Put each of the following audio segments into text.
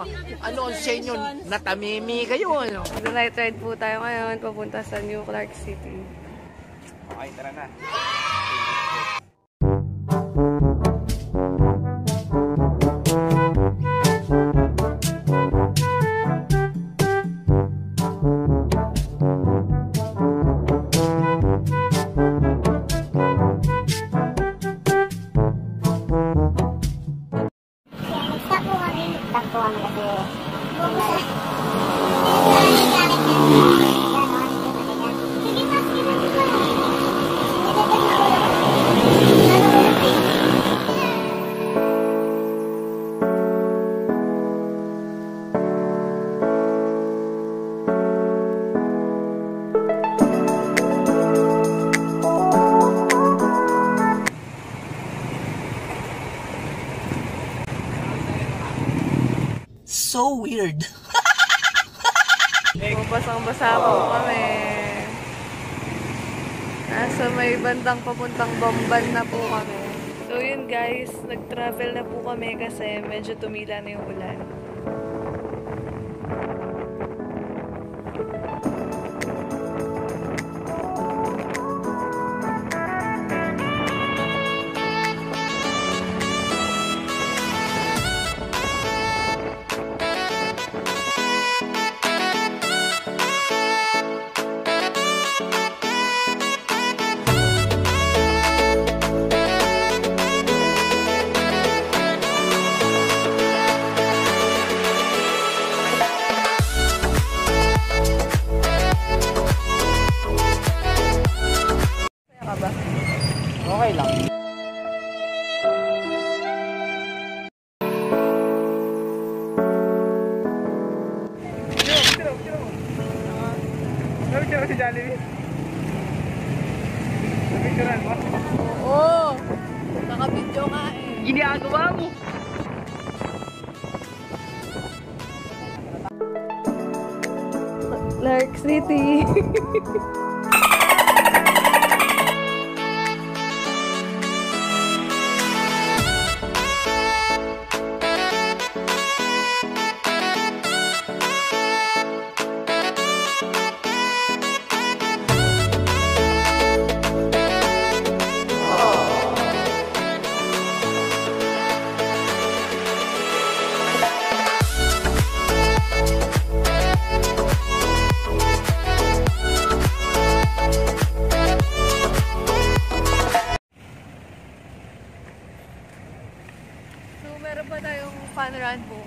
ano, ano? Ang sa inyo? Natamimi kayo, ano? Night ride po tayo ngayon papunta sa New Clark City. Okay, tara na. So weird. Basang-basa po kami. Nasa may bandang papuntang Bamban na po kami. So yun guys, nag-travel na po kami kasi medyo tumila na yung ulan. Okay lang. Nabicture si Jollibee. Nabicturean mo? Oo! Nakabidyo nga eh. Mo. Clark City!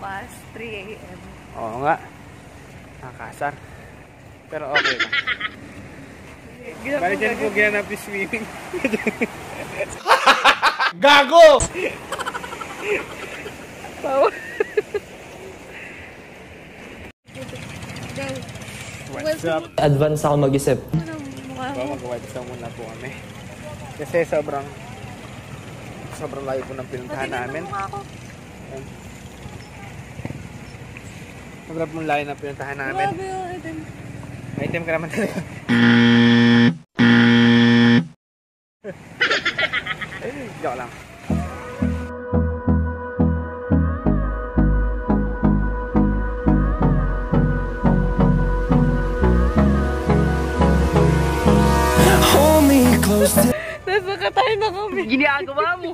bukas, 3 a.m. Oo nga. Nakakasar. Pero okay lang. Gila Bali dyan po ginanap yung swimming. Gago! Bawa. What's up? advance ako mag-isip. Ano mag-white song muna po kami. Kasi sobrang sobrang layo po ng pinuntahan namin. mukha ko. Sobrang pong layo ng pinuntahan namin. Grabe yung itim. May item ka naman talaga. Joke lang. Hold me close to Nasa katay na kami. Ginagawa mo!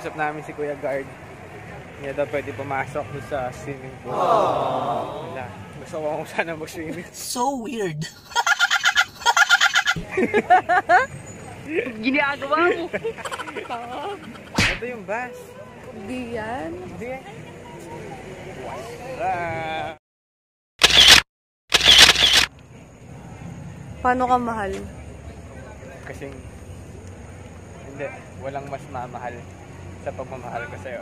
kinausap namin si Kuya Guard. Hindi daw pwede pumasok doon sa swimming pool. Wala. Gusto ko kung sana mag-swimming. So weird. Ito yung bus. Di yan. Hindi eh. Ah. Paano ka mahal? Kasing, hindi, walang mas mamahal sa pagmamahal ko sa'yo.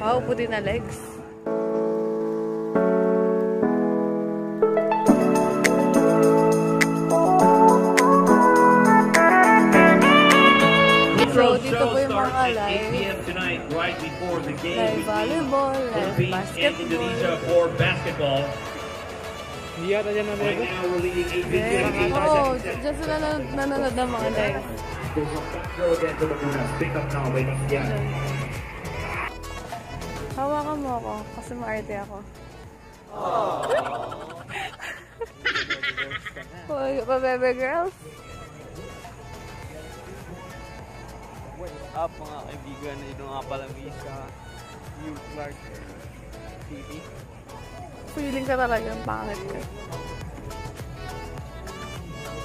Wow, puti na legs. So, dito po yung mga live. p.m. tonight, right before the game Live between volleyball, live basketball. Indonesia for basketball. Hindi yata dyan na 8 Eh, Oo, dyan sila nan- nanonood ng mga live. Hawakan mo ako kasi maarte ako. Hoy, pa bebe girls. What's up mga kaibigan? Ito nga pala may sa New Clark TV. Feeling ka talaga ang pangit ka.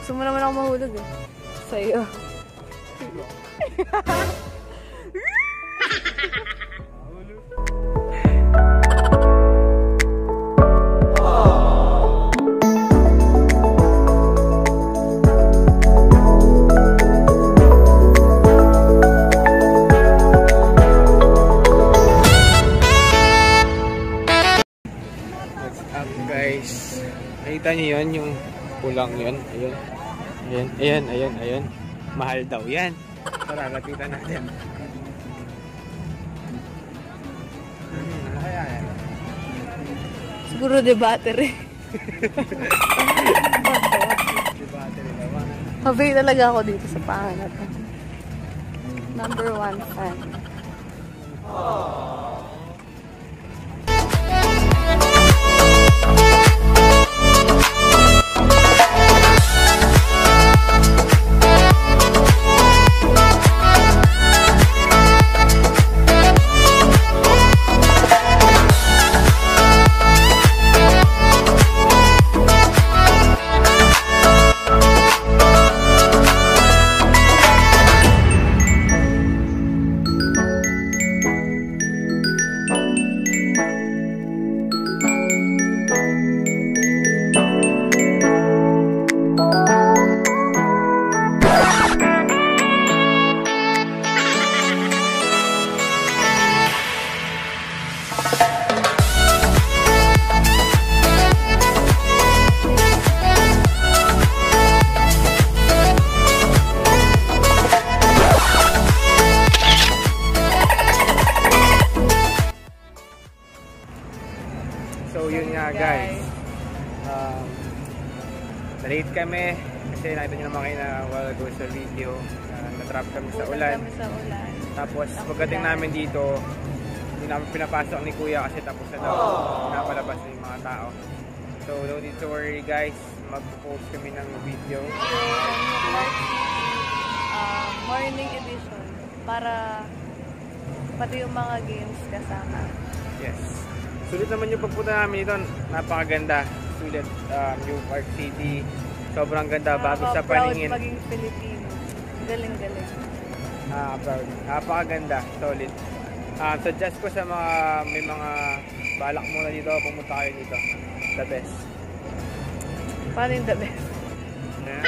Gusto mo naman ako mahulog eh. Sa'yo. Nakita niyo yun, yung pulang yun. Ayun. Ayan, ayan, ayan, ayan. Mahal daw yan. Tara, lapitan natin. Siguro de battery. Habay talaga ako dito sa to. Number one fan. So yun nga guys. Um, na-late kami kasi nakita nyo naman kayo na while ago sa video na na-trap kami sa ulan. Kami sa ulan. Tapos pagdating namin dito, hindi namin pinapasok ni kuya kasi tapos na daw. Napalabas na yung mga tao. So don't need to worry guys, mag-post kami ng video. Ah, morning edition para pati yung mga games kasama. Yes. Sulit naman yung pagpunta namin dito. Napakaganda. Sulit um, yung Park City. Sobrang ganda bago sa paningin. maging Filipino. Galing-galing. Ah, proud. Napakaganda. Solid. Ah, suggest ko sa mga may mga balak muna dito, pumunta kayo dito. The best. Paano yung the best? Yeah.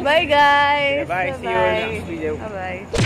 Bye guys! Bye. See you next video. Bye-bye.